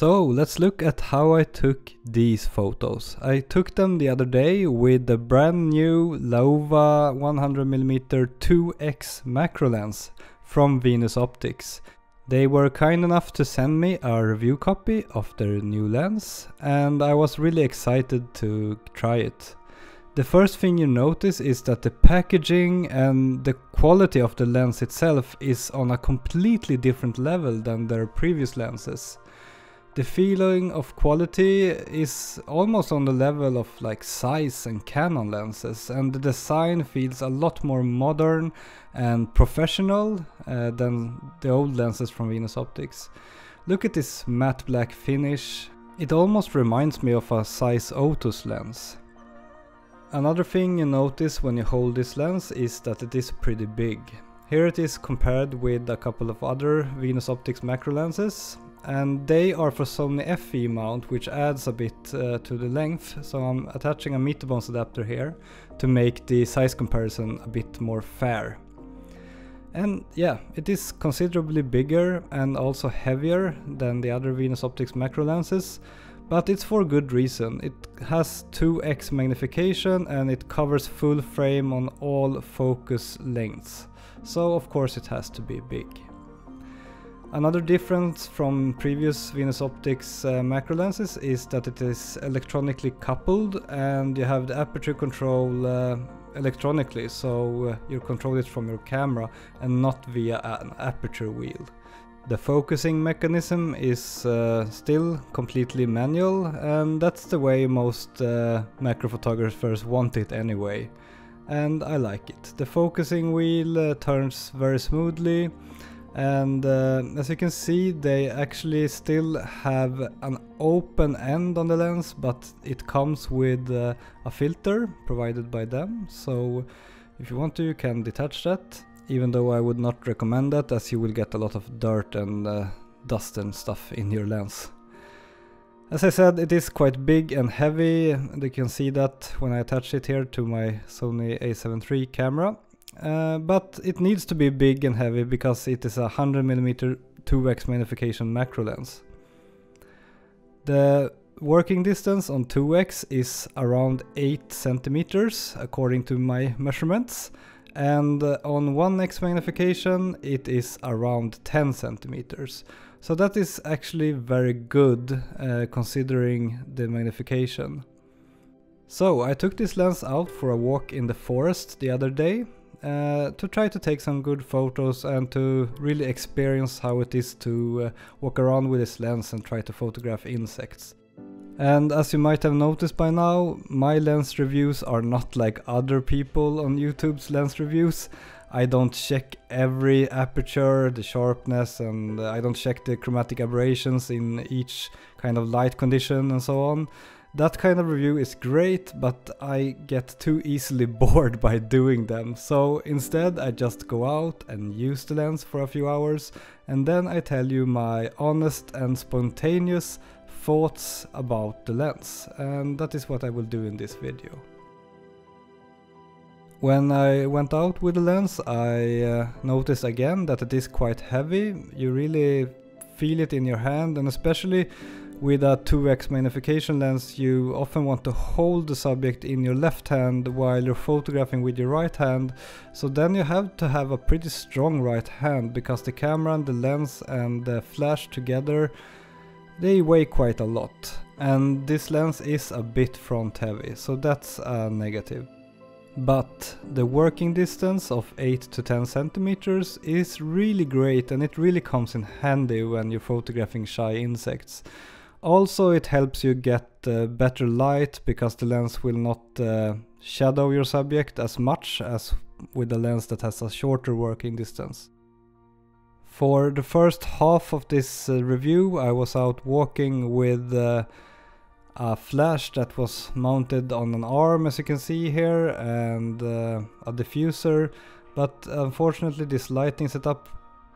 So let's look at how I took these photos. I took them the other day with the brand new Laowa 100mm 2x macro lens from Venus Optics. They were kind enough to send me a review copy of their new lens and I was really excited to try it. The first thing you notice is that the packaging and the quality of the lens itself is on a completely different level than their previous lenses the feeling of quality is almost on the level of like Zeiss and Canon lenses and the design feels a lot more modern and professional uh, than the old lenses from Venus Optics. Look at this matte black finish, it almost reminds me of a Zeiss Otus lens. Another thing you notice when you hold this lens is that it is pretty big. Here it is compared with a couple of other Venus Optics macro lenses and they are for Sony FE mount which adds a bit uh, to the length so I'm attaching a Metabones adapter here to make the size comparison a bit more fair. And yeah, it is considerably bigger and also heavier than the other Venus Optics macro lenses, but it's for good reason. It has 2x magnification and it covers full frame on all focus lengths, so of course it has to be big. Another difference from previous Venus Optics uh, macro lenses is that it is electronically coupled and you have the aperture control uh, electronically so uh, you control it from your camera and not via an aperture wheel. The focusing mechanism is uh, still completely manual and that's the way most uh, macro photographers want it anyway. And I like it. The focusing wheel uh, turns very smoothly and uh, as you can see they actually still have an open end on the lens but it comes with uh, a filter provided by them so if you want to you can detach that even though I would not recommend that as you will get a lot of dirt and uh, dust and stuff in your lens. As I said it is quite big and heavy and you can see that when I attach it here to my Sony a7 III camera uh, but it needs to be big and heavy because it is a 100mm 2x magnification macro lens. The working distance on 2x is around 8 centimeters according to my measurements and on 1x magnification it is around 10 centimeters. So that is actually very good uh, considering the magnification. So I took this lens out for a walk in the forest the other day uh, to try to take some good photos and to really experience how it is to uh, walk around with this lens and try to photograph insects. And as you might have noticed by now, my lens reviews are not like other people on YouTube's lens reviews. I don't check every aperture, the sharpness, and I don't check the chromatic aberrations in each kind of light condition and so on. That kind of review is great, but I get too easily bored by doing them. So instead I just go out and use the lens for a few hours and then I tell you my honest and spontaneous thoughts about the lens. And that is what I will do in this video. When I went out with the lens I uh, noticed again that it is quite heavy. You really feel it in your hand and especially with a 2x magnification lens you often want to hold the subject in your left hand while you're photographing with your right hand so then you have to have a pretty strong right hand because the camera and the lens and the flash together they weigh quite a lot and this lens is a bit front heavy so that's a negative. But the working distance of 8 to 10 centimeters is really great and it really comes in handy when you're photographing shy insects. Also it helps you get uh, better light because the lens will not uh, shadow your subject as much as with a lens that has a shorter working distance. For the first half of this uh, review I was out walking with uh, a flash that was mounted on an arm as you can see here and uh, a diffuser but unfortunately this lighting setup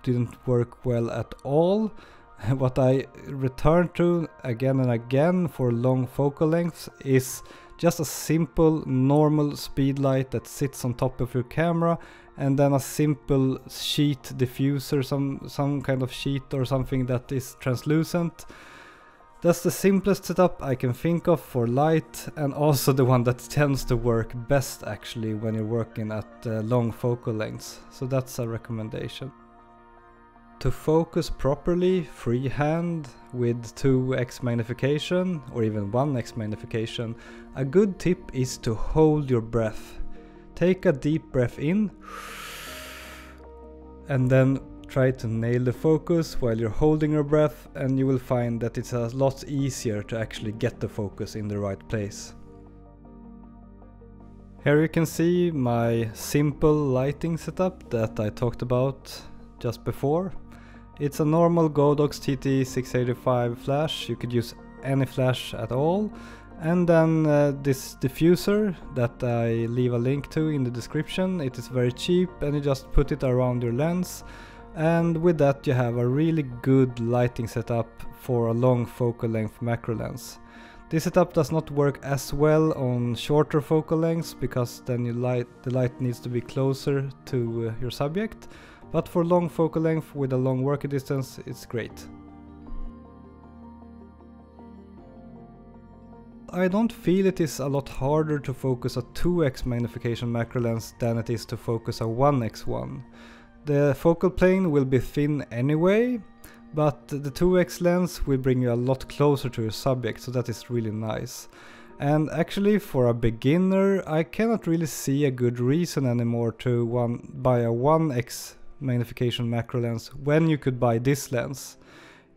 didn't work well at all what I return to again and again for long focal lengths is just a simple normal speed light that sits on top of your camera and then a simple sheet diffuser, some, some kind of sheet or something that is translucent. That's the simplest setup I can think of for light and also the one that tends to work best actually when you're working at uh, long focal lengths. So that's a recommendation. To focus properly freehand with 2x magnification or even 1x magnification, a good tip is to hold your breath. Take a deep breath in and then try to nail the focus while you're holding your breath and you will find that it's a lot easier to actually get the focus in the right place. Here you can see my simple lighting setup that I talked about just before. It's a normal Godox TT685 flash, you could use any flash at all. And then uh, this diffuser that I leave a link to in the description, it is very cheap and you just put it around your lens. And with that you have a really good lighting setup for a long focal length macro lens. This setup does not work as well on shorter focal lengths because then light, the light needs to be closer to uh, your subject. But for long focal length with a long working distance, it's great. I don't feel it is a lot harder to focus a 2x magnification macro lens than it is to focus a 1x one. The focal plane will be thin anyway, but the 2x lens will bring you a lot closer to your subject, so that is really nice. And actually for a beginner I cannot really see a good reason anymore to one, buy a 1x magnification macro lens when you could buy this lens.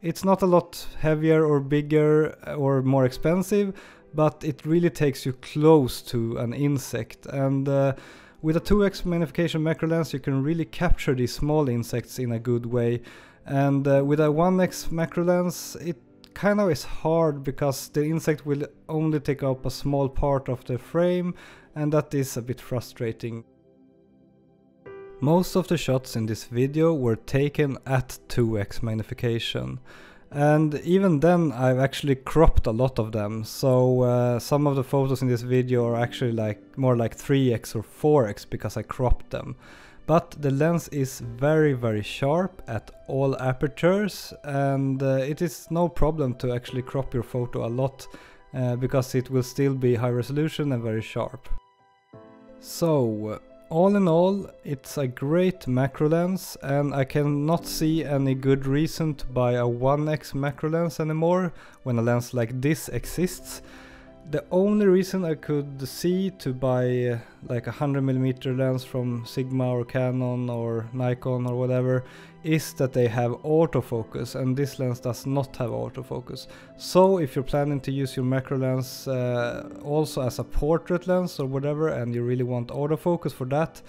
It's not a lot heavier or bigger or more expensive, but it really takes you close to an insect. And uh, with a 2x magnification macro lens, you can really capture these small insects in a good way. And uh, with a 1x macro lens, it kind of is hard because the insect will only take up a small part of the frame, and that is a bit frustrating. Most of the shots in this video were taken at 2x magnification. And even then I've actually cropped a lot of them, so uh, some of the photos in this video are actually like more like 3x or 4x because I cropped them. But the lens is very very sharp at all apertures and uh, it is no problem to actually crop your photo a lot uh, because it will still be high resolution and very sharp. So all in all, it's a great macro lens and I cannot see any good reason to buy a 1x macro lens anymore when a lens like this exists. The only reason I could see to buy uh, like a 100mm lens from Sigma or Canon or Nikon or whatever is that they have autofocus and this lens does not have autofocus. So if you're planning to use your macro lens uh, also as a portrait lens or whatever and you really want autofocus for that,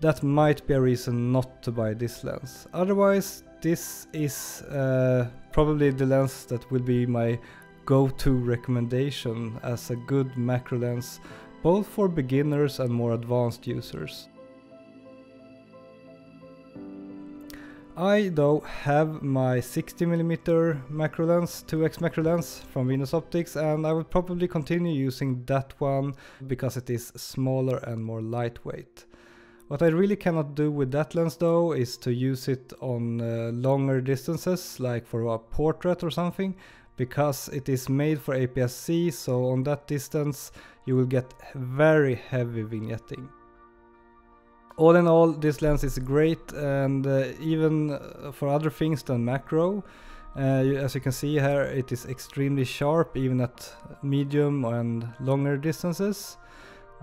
that might be a reason not to buy this lens. Otherwise this is uh, probably the lens that will be my go-to recommendation as a good macro lens both for beginners and more advanced users. I though have my 60mm macro lens, 2x macro lens from Venus Optics and I will probably continue using that one because it is smaller and more lightweight. What I really cannot do with that lens though is to use it on uh, longer distances like for a portrait or something because it is made for APS-C so on that distance you will get very heavy vignetting. All in all this lens is great and uh, even uh, for other things than macro uh, as you can see here it is extremely sharp even at medium and longer distances.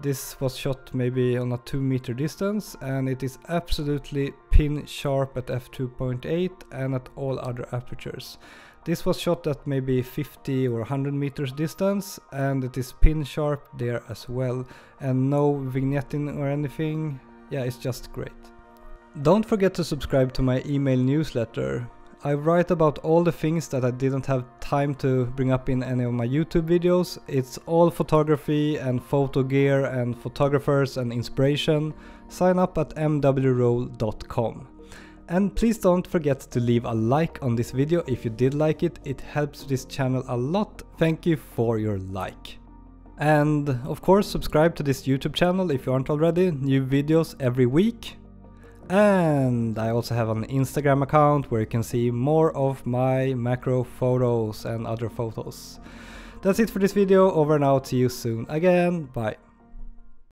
This was shot maybe on a 2 meter distance and it is absolutely pin sharp at f2.8 and at all other apertures. This was shot at maybe 50 or 100 meters distance and it is pin sharp there as well and no vignetting or anything. Yeah, it's just great. Don't forget to subscribe to my email newsletter. I write about all the things that I didn't have time to bring up in any of my YouTube videos. It's all photography and photo gear and photographers and inspiration. Sign up at mwroll.com. And please don't forget to leave a like on this video if you did like it, it helps this channel a lot. Thank you for your like. And of course subscribe to this YouTube channel if you aren't already, new videos every week. And I also have an Instagram account where you can see more of my macro photos and other photos. That's it for this video, over and out, see you soon again, bye.